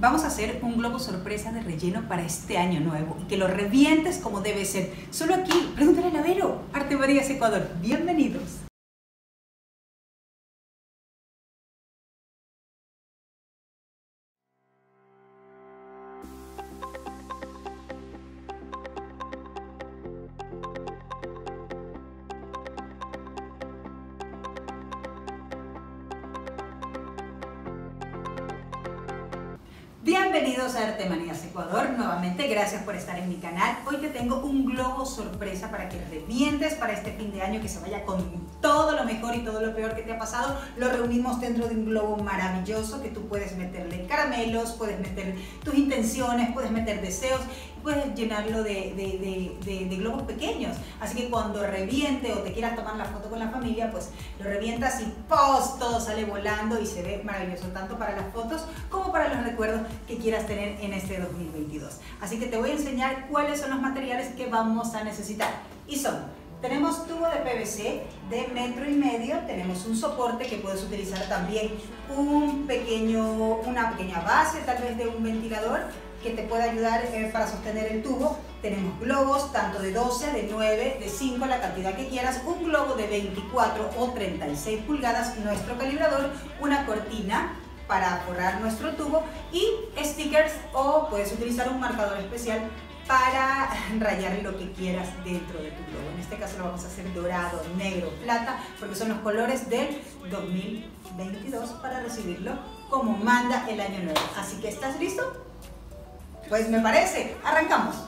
Vamos a hacer un globo sorpresa de relleno para este año nuevo y que lo revientes como debe ser. Solo aquí, pregúntale a Lavero, Arte Marías Ecuador. Bienvenidos. Bienvenidos a Artemanías Ecuador, nuevamente gracias por estar en mi canal. Hoy te tengo un globo sorpresa para que revientes para este fin de año, que se vaya con todo lo mejor y todo lo peor que te ha pasado. Lo reunimos dentro de un globo maravilloso que tú puedes meterle caramelos, puedes meter tus intenciones, puedes meter deseos puedes llenarlo de, globos pequeños. Así que cuando reviente o te quieras tomar la foto con la familia, pues lo revientas y ¡post! Todo sale volando y se ve maravilloso, tanto para las fotos como para los recuerdos que quieras tener en este 2022. Así que te voy a enseñar cuáles son los materiales que vamos a necesitar. Y son tenemos tubo de PVC de metro y medio, tenemos un soporte que puedes utilizar también un pequeño, una pequeña base tal vez de un ventilador que te puede ayudar eh, para sostener el tubo. Tenemos globos tanto de 12, de 9, de 5, la cantidad que quieras, un globo de 24 o 36 pulgadas, nuestro calibrador, una cortina para forrar nuestro tubo y stickers o puedes utilizar un marcador especial para rayar lo que quieras dentro de tu globo. En este caso lo vamos a hacer dorado, negro, plata, porque son los colores del 2022 para recibirlo como manda el año nuevo. Así que, ¿estás listo? Pues me parece, arrancamos.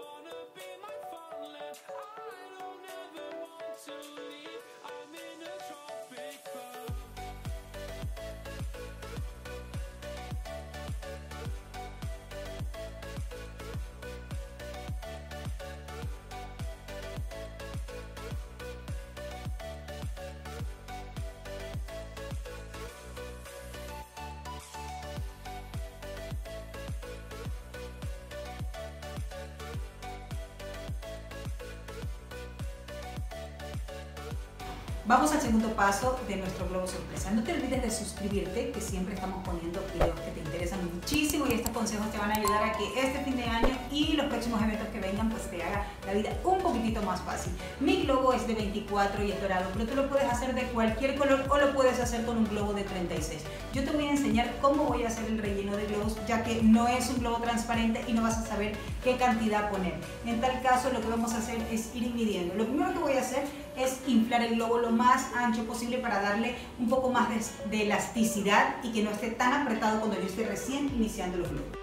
Vamos al segundo paso de nuestro globo sorpresa. No te olvides de suscribirte, que siempre estamos poniendo videos que te interesan muchísimo y estos consejos te van a ayudar a que este fin de año y los próximos eventos que vengan pues te haga la vida un poquitito más fácil. Mi globo es de 24 y es dorado, pero tú lo puedes hacer de cualquier color o lo puedes hacer con un globo de 36. Yo te voy a enseñar cómo voy a hacer el relleno de globos, ya que no es un globo transparente y no vas a saber qué cantidad poner. En tal caso lo que vamos a hacer es ir midiendo. Lo primero que voy a hacer es inflar el globo lo más ancho posible para darle un poco más de, elasticidad y que no esté tan apretado cuando yo esté recién iniciando los globos.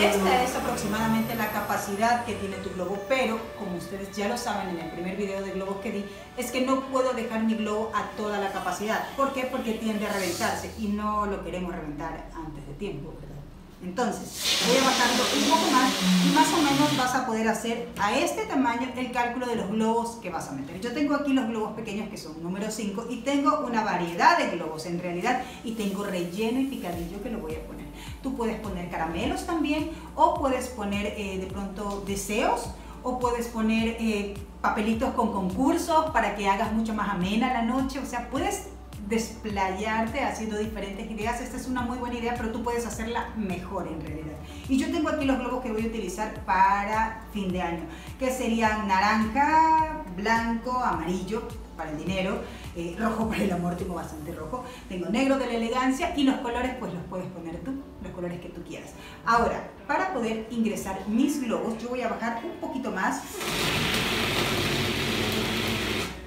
esta es aproximadamente la capacidad que tiene tu globo, pero como ustedes ya lo saben en el primer video de globos que di, es que no puedo dejar mi globo a toda la capacidad. ¿Por qué? Porque tiende a reventarse y no lo queremos reventar antes de tiempo, ¿verdad? Entonces, voy a bajarlo un poco más y más o menos vas a poder hacer a este tamaño el cálculo de los globos que vas a meter. Yo tengo aquí los globos pequeños que son número 5 y tengo una variedad de globos en realidad y tengo relleno y picadillo que lo voy a poner. Tú puedes poner caramelos también o puedes poner eh, de pronto deseos o puedes poner eh, papelitos con concursos para que hagas mucho más amena la noche. O sea, puedes desplayarte haciendo diferentes ideas. Esta es una muy buena idea, pero tú puedes hacerla mejor en realidad. Y yo tengo aquí los globos que voy a utilizar para fin de año, que serían naranja, blanco, amarillo para el dinero, eh, rojo para el amor, tengo bastante rojo, tengo negro de la elegancia y los colores pues los puedes poner tú, los colores que tú quieras. Ahora, para poder ingresar mis globos, yo voy a bajar un poquito más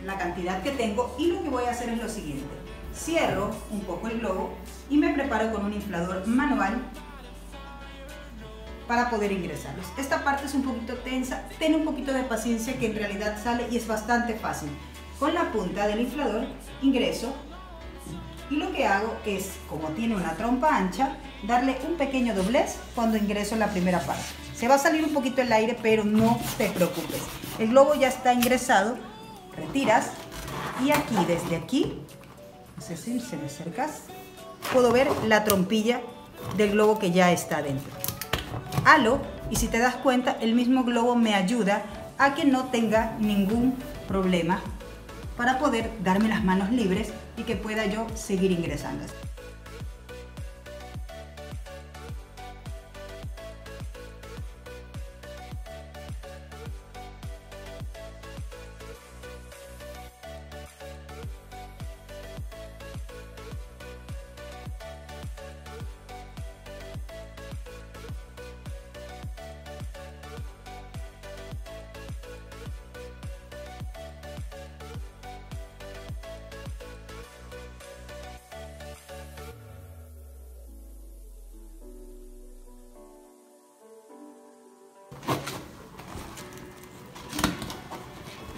la cantidad que tengo y lo que voy a hacer es lo siguiente cierro un poco el globo y me preparo con un inflador manual para poder ingresarlos. Esta parte es un poquito tensa, ten un poquito de paciencia que en realidad sale y es bastante fácil. Con la punta del inflador ingreso y lo que hago es, como tiene una trompa ancha, darle un pequeño doblez cuando ingreso la primera parte. Se va a salir un poquito el aire, pero no te preocupes. El globo ya está ingresado, retiras y aquí, desde aquí, si me acercas, puedo ver la trompilla del globo que ya está dentro. Halo y si te das cuenta, el mismo globo me ayuda a que no tenga ningún problema para poder darme las manos libres y que pueda yo seguir ingresando.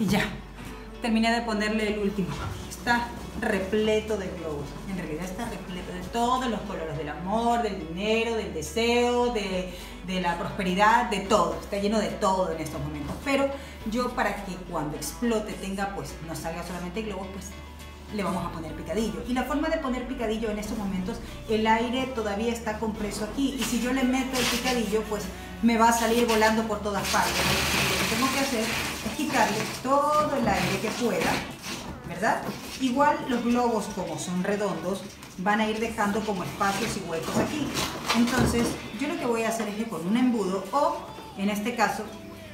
Y ya, terminé de ponerle el último. Está repleto de globos. En realidad está repleto de todos los colores, del amor, del dinero, del deseo, de, la prosperidad, de todo. Está lleno de todo en estos momentos. Pero yo para que cuando explote tenga, pues no salga solamente globos, pues le vamos a poner picadillo. Y la forma de poner picadillo en estos momentos, el aire todavía está compreso aquí. Y si yo le meto el picadillo, pues me va a salir volando por todas partes. Lo que tengo que hacer quitarle todo el aire que pueda, ¿verdad? Igual los globos, como son redondos, van a ir dejando como espacios y huecos aquí. Entonces, yo lo que voy a hacer es que con un embudo, o en este caso,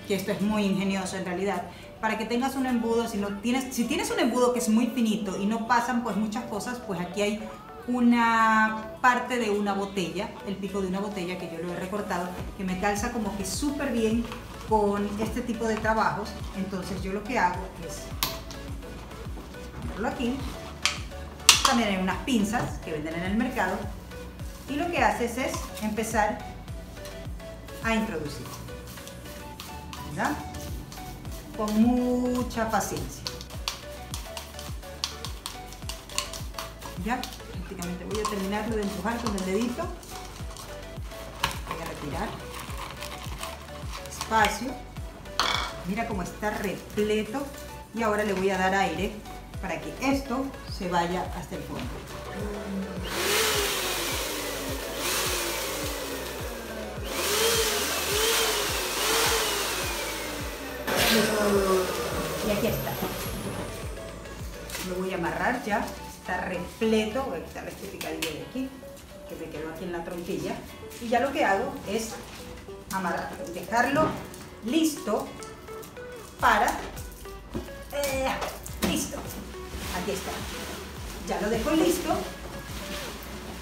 que esto es muy ingenioso en realidad, para que tengas un embudo, si, no tienes, si tienes un embudo que es muy finito y no pasan pues muchas cosas, pues aquí hay una parte de una botella, el pico de una botella que yo lo he recortado, que me calza como que súper bien con este tipo de trabajos. Entonces yo lo que hago es ponerlo aquí. También hay unas pinzas que venden en el mercado. Y lo que haces es empezar a introducir. Con mucha paciencia. ¿Ya? voy a terminarlo de empujar con el dedito. Voy a retirar. Mira cómo está repleto. Y ahora le voy a dar aire para que esto se vaya hasta el fondo. Y aquí está. Lo voy a amarrar ya está repleto, voy a quitar este picadillo de aquí, que me quedó aquí en la trompilla, y ya lo que hago es amarrarlo, dejarlo listo para... Eh, listo, aquí está. Ya lo dejo listo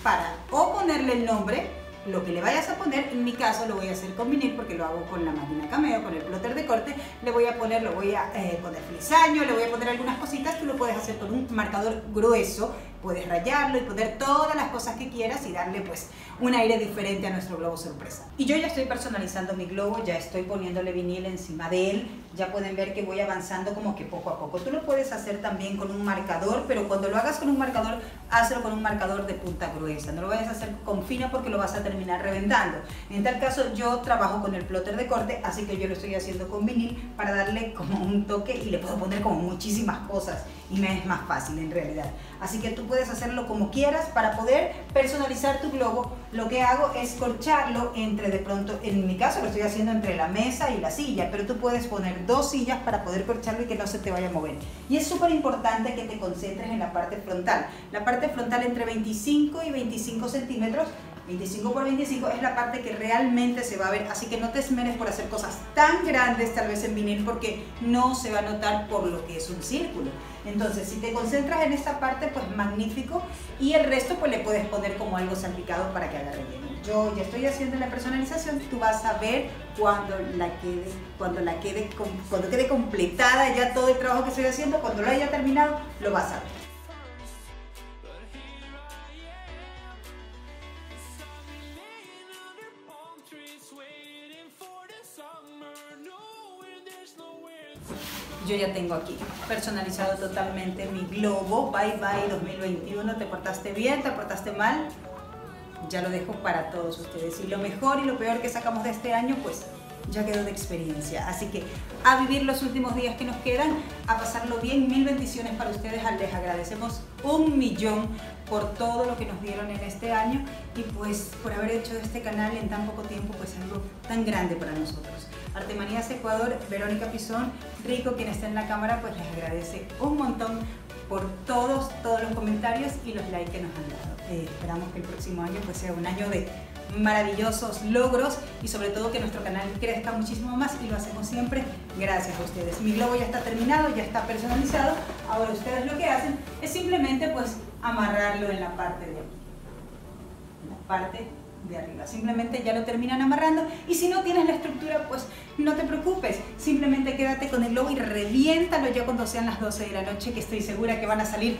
para o ponerle el nombre lo que le vayas a poner, en mi caso lo voy a hacer con vinil porque lo hago con la máquina cameo, con el plotter de corte, le voy a poner, lo voy a eh, poner feliz le voy a poner algunas cositas, tú lo puedes hacer con un marcador grueso, puedes rayarlo y poner todas las cosas que quieras y darle pues un aire diferente a nuestro globo sorpresa. Y yo ya estoy personalizando mi globo, ya estoy poniéndole vinil encima de él, ya pueden ver que voy avanzando como que poco a poco. Tú lo puedes hacer también con un marcador, pero cuando lo hagas con un marcador, hazlo con un marcador de punta gruesa, no lo vayas a hacer con fina porque lo vas a terminar reventando. En tal caso yo trabajo con el plotter de corte, así que yo lo estoy haciendo con vinil para darle como un toque y le puedo poner como muchísimas cosas y me es más fácil en realidad. Así que tú puedes hacerlo como quieras para poder personalizar tu globo. Lo que hago es corcharlo entre de pronto, en mi caso lo estoy haciendo entre la mesa y la silla, pero tú puedes poner dos sillas para poder corcharlo y que no se te vaya a mover. Y es súper importante que te concentres en la parte frontal. La parte frontal entre 25 y 25 centímetros 25 por 25 es la parte que realmente se va a ver, así que no te esmeres por hacer cosas tan grandes tal vez en vinil porque no se va a notar por lo que es un círculo. Entonces, si te concentras en esta parte, pues magnífico, y el resto pues le puedes poner como algo salpicado para que agarre bien. Yo ya estoy haciendo la personalización, tú vas a ver cuando la quede, cuando la quede, cuando quede completada ya todo el trabajo que estoy haciendo, cuando lo haya terminado, lo vas a ver. Yo ya tengo aquí personalizado totalmente mi globo. Bye bye 2021, ¿te portaste bien? ¿Te portaste mal? Ya lo dejo para todos ustedes. Y lo mejor y lo peor que sacamos de este año, pues ya quedó de experiencia. Así que a vivir los últimos días que nos quedan, a pasarlo bien. Mil bendiciones para ustedes. Les agradecemos un millón por todo lo que nos dieron en este año y pues por haber hecho este canal en tan poco tiempo pues algo tan grande para nosotros. Artemanías Ecuador, Verónica Pizón, Rico, quien está en la cámara, pues les agradece un montón por todos, todos los comentarios y los likes que nos han dado. Eh, esperamos que el próximo año pues sea un año de maravillosos logros y sobre todo que nuestro canal crezca muchísimo más y lo hacemos siempre gracias a ustedes. Mi globo ya está terminado, ya está personalizado, ahora ustedes lo que hacen es simplemente pues amarrarlo en la parte de aquí, la parte de arriba. Simplemente ya lo terminan amarrando y si no tienes la estructura, pues no te preocupes. Simplemente quédate con el globo y reviéntalo ya cuando sean las 12 de la noche, que estoy segura que van a salir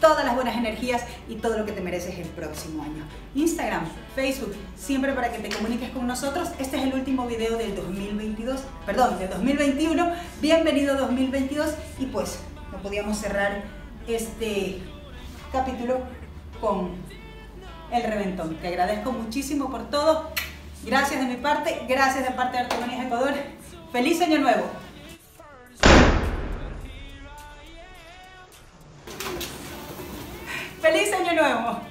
todas las buenas energías y todo lo que te mereces el próximo año. Instagram, Facebook, siempre para que te comuniques con nosotros. Este es el último video del 2022, perdón, del 2021. Bienvenido 2022 y pues no podíamos cerrar este capítulo con el reventón. Te agradezco muchísimo por todo. Gracias de mi parte, gracias de parte de Artemanías Ecuador. ¡Feliz Año Nuevo! ¡Feliz Año Nuevo!